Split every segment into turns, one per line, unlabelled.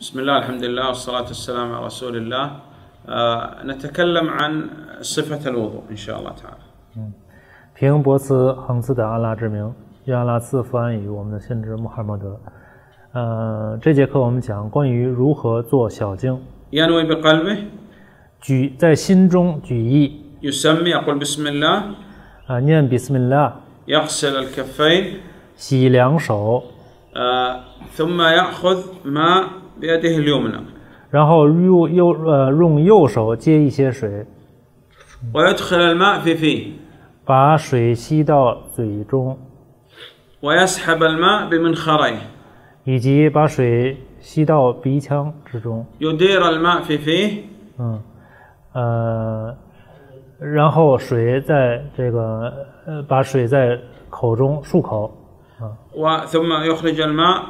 بسم الله الحمد لله والصلاة والسلام على رسول الله آه نتكلم عن صفة الوضوء إن شاء الله تعالى
凭博慈恒次的安拉之名，愿安拉赐福安于我们的先知穆罕默德。呃，这节课我们讲关于如何做小经，
ينوي بقلبه
举在心中举意
يسمي يقول بسم الله
啊、念比斯敏拉，
يغسل الكفين
洗两手，
آه ثم يأخذ ماء بيده اليمنى
然后右右呃用右手接一些水，
ويدخل الماء في فيه
把水吸到嘴中，
ويسحب الماء بمنخريه
以及把水吸到鼻腔之中。
يدير الماء في فيه
嗯，呃，然后水在这个呃，把水在口中漱口，
وثم يخرج الماء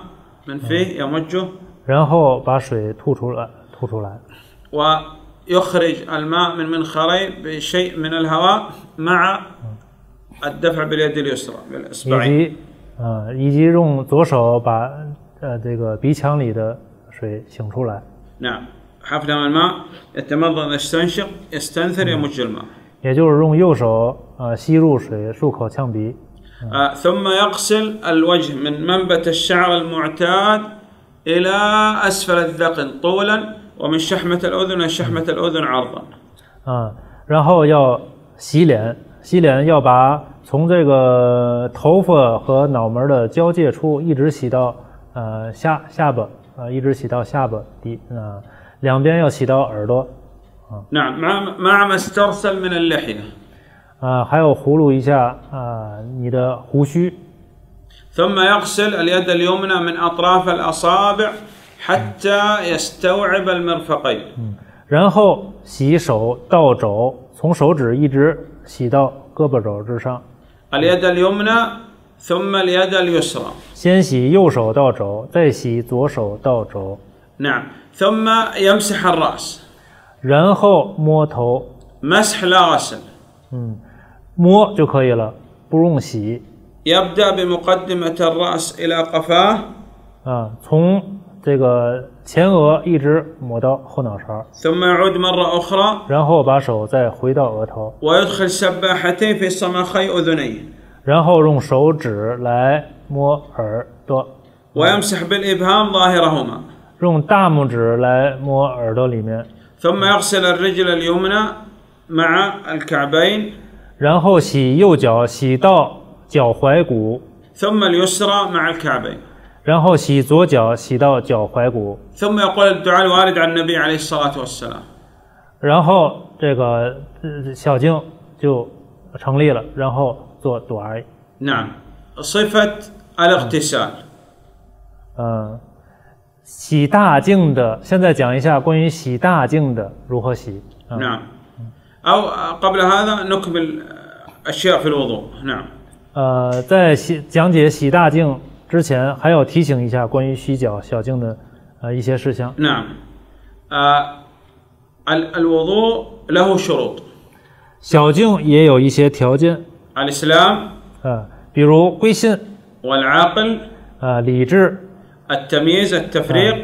من فيه يمجه
然后把水吐出来，吐出来，
ويخرج الماء من منخريه بشيء من الهواء مع الدفع باليد اليسرى
以
بالاصبعين
及呃，以及用左手把呃这个鼻腔里的水擤出来，
نعم حفظ الماء يتمضض يستنشق يستنثر يمج الماء
也就是用右手呃吸入水，漱口呛鼻，
آه ثم يغسل الوجه من منبت الشعر المعتاد إلى أسفل الذقن طولا ومن شحمة الأذن إلى شحمة الأذن عرضا
啊、然后要洗脸，洗脸要把从这个头发和脑门的交界处一直洗到呃下下巴，呃一直洗到下巴底啊、两边要洗到耳朵，
نعم مع مع ما استرسل من اللحية
啊、还有葫芦一下啊、你的胡须，
ثم يغسل اليد اليمنى من أطراف الأصابع حتى يستوعب المرفقين
然后洗手到肘，从手指一直洗到胳膊肘之上，
اليد اليمنى ثم اليد اليسرى
先洗右手到肘，再洗左手到肘，
نعم ثم يمسح الرأس
然后摸头，
مسح لا غسل
摸就可以了，不用洗。
يبدأ بمقدمة الرأس إلى قفاه
啊，从这个前额一直抹到后脑勺，
ثم يعود مرة أخرى
然后把手再回到额头，
ويدخل سباحتين في صمخي أذنيه
然后用手指来摸耳朵，
ويمسح بالإبهام ظاهرهما
用大拇指来摸耳朵里面，
ثم يغسل الرجل اليمنى مع الكعبين
然后洗右脚洗到 脚踝骨，
ثم اليسرى مع الكعبين
然后洗左脚洗到脚踝骨，
ثم يقول الدعاء الوارد عن النبي عليه الصلاة والسلام
然后这个呃小经就成立了，然后做短儿，
نعم صفة الاغتسال
嗯，洗大净的，现在讲一下关于洗大净的如何洗。啊
نعم أو قبل هذا نكمل أشياء في الوضوء نعم
呃，在洗讲解洗大净之前，还要提醒一下关于洗脚小净的呃一些事项。
نعم آه ال- الوضوء له شروط
小净也有一些条件，
الإسلام
呃，比如归信、
والعقل
呃理智，
التمييز التفريق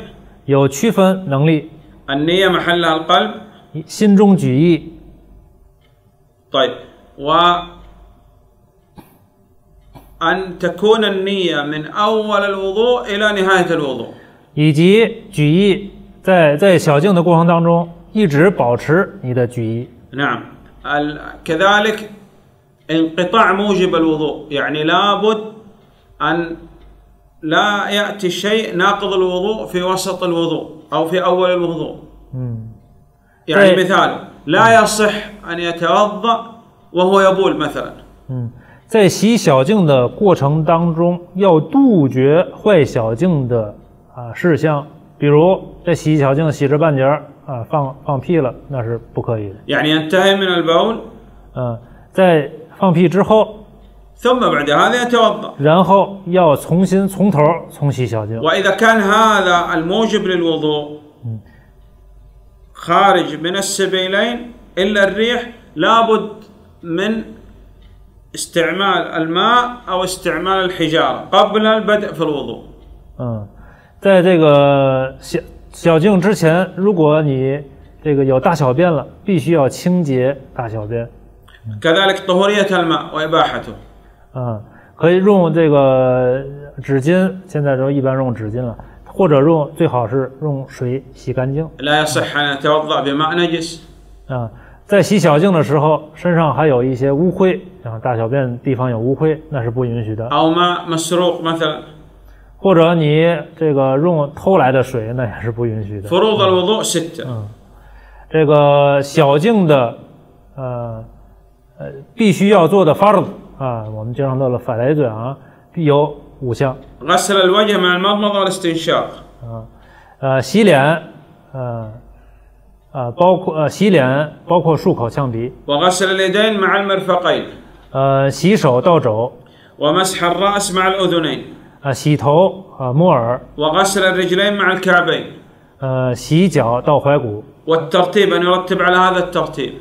有区分能力，
النية محلها القلب
心中举意，
طيب و أن تكون النية من أول الوضوء إلى نهاية الوضوء
以及举意，在在小净的过程当中一直保持你的举意。
نعم ال- كذلك انقطاع موجب الوضوء يعني لابد أن لا يأتي شيء ناقض الوضوء في وسط الوضوء أو في أول الوضوء
嗯，
يعني
طيب.
مثال لا يصح أن يتوضأ وهو يبول مثلا
嗯， 在洗小净的过程当中，要杜绝坏小净的啊事项，比如这洗小净洗着半截儿啊放放屁了，那是不可以的。
يعني ينتهي من البول
嗯，在放屁之后，
ثم بعد هذا يتوضأ
然后要重新从头重洗小净。
وإذا كان هذا الموجب للوضوء خارج من السبيلين إلا الريح لابد من استعمال الماء أو استعمال الحجارة قبل البدء في الوضوء
嗯，在这个小 小径之前，如果你这个有大小便了，必须要清洁大小便。
كذلك طهورية الماء وإباحته
啊、可以用这个纸巾，现在都一般用纸巾了，或者用最好是用水洗干净
لا يصح أن يتوضأ بماء نجس
啊。 在洗小净的时候，身上还有一些污灰，啊，大小便地方有污灰，那是不允许的。或者你这个用偷来的水，那也是不允许的。
嗯，
这个小净的，呃，呃，必须要做的法子啊，我们经常到了法雷嘴啊，必有五项。啊，呃，洗脸，呃。呃，包括呃洗脸，包括漱口呛鼻，
وغسل اليدين مع المرفقين
呃，洗手到肘，
ومسح الرأس مع الأذنين
啊、洗头啊、摸耳，
وغسل الرجلين مع الكعبين
呃，洗脚到踝骨，
والترتيب أن يرتب على هذا الترتيب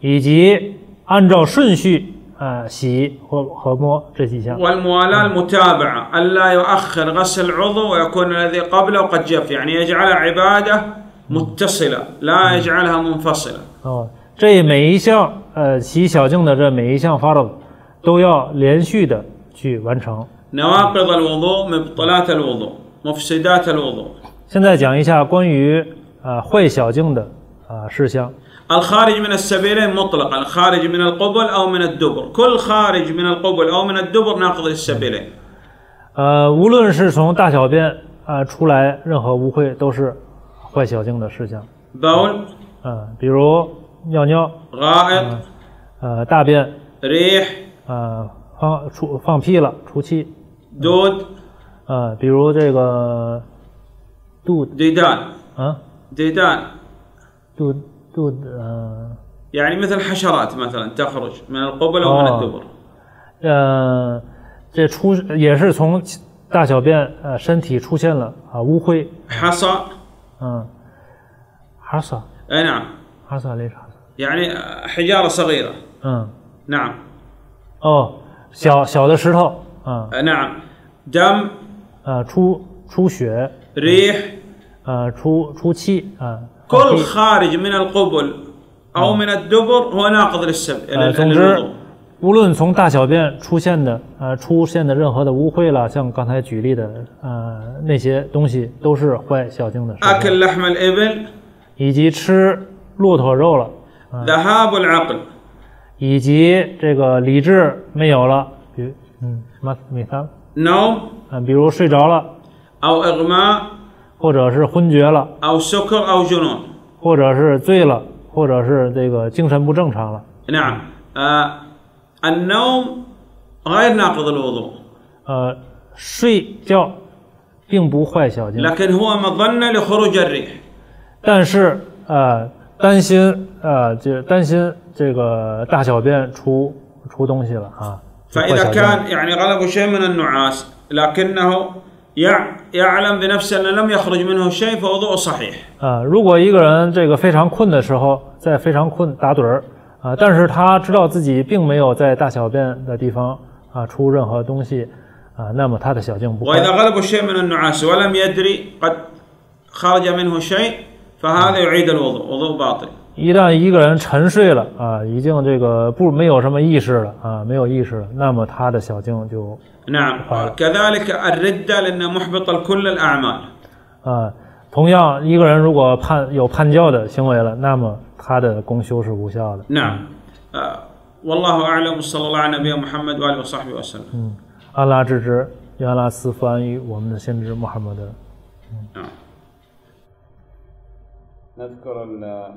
以及按照顺序啊、洗或和摸这几项。
والموالاة المتابعة ألا يؤخر غسل عضو ويكون الذي قبله قد جف يعني يجعلها عبادة متصلة لا يجعلها منفصلة
哦，这每一项呃洗小径的这每一项 fard 都要连续的去完成。
نواقض الوضوء مبطلات الوضوء مفسدات الوضوء
现在讲一下关于呃坏小径的啊、事项。
الخارج من السبيلين مطلقا الخارج من القبل أو من الدبر كل خارج من القبل أو من الدبر ناقض للسبيلين
呃，无论是从大小便啊、出来任何污秽，都是 坏小径的事项。
بول
嗯、比如尿尿，
غائط
呃，大便，
ريح
呃，放出放屁了，出气，
دود
呃，比如这个肚
ديدان
啊，
ديدان
肚肚呃
يعني مثل حشرات مثلا تخرج من القبل أو من
آه.
الدبر
呃，这出也是从大小便呃身体出现了啊污秽，
حصى
嗯，哈萨
أي نعم
哈萨类啥？
يعني حجارة صغيرة
嗯，
نعم
哦，小小的石头啊，
نعم دم
呃，出出血，
ريح
呃，出出气啊，放
كل
屁
خارج من القبل أو من الدبر هو ناقض للسب
呃，总之
للوضوء
无论从大小便出现的，呃，出现的任何的污秽了，像刚才举例的，呃，那些东西都是坏小径的。以及吃骆驼肉了、以及这个理智没有了，比嗯，什么米饭
？No，
嗯、比如睡着了，或者是昏厥了，或者是醉了，或者是这个精神不正常了。
النوم غير ناقض الوضوء
呃，睡觉并不坏小径，
لكن هو مظنة لخروج الريح
但是呃，担心呃，就担心这个大小便出出东西了啊。就坏
فإذا
小径
كان يعني غلبه شيء من النعاس لكنه يع- يعلم بنفسه أنه لم يخرج منه شيء فوضوءه صحيح
啊，如果一个人这个非常困的时候，在非常困打盹儿 啊，但是他知道自己并没有在大小便的地方啊出任何东西啊，那么他的小径不
会。
一旦一个人沉睡了啊，已经这个不没有什么意识了啊，没有意识了，那么他的小径就啊。同样一个人如果叛有叛教的行为了，那么他的公修是无效的。
نعم آه والله أعلم صلى الله على نبينا محمد وآله وصحبه وسلم
嗯，安拉之知，愿安拉赐福安于我们的先知穆罕默德。
نعم نذكر ال